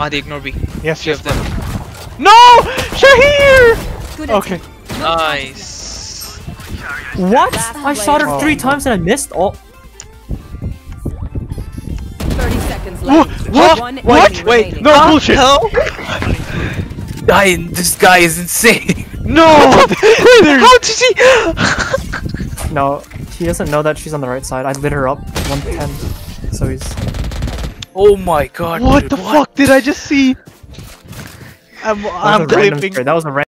Mahdi, ignore B. Yes, Few yes. of them. No! Shahir! Good Okay. Nice. What? I shot her player. three times and I missed. Oh, 30 seconds What? left. What? One What? Wait. No Huh? bullshit. Hell? Guy, this guy is insane. No! How did he? no. He doesn't know that she's on the right side. I lit her up 110. So he's. Oh my god. what dude, the fuck did I just see? I'm, That I'm was a random That was a random.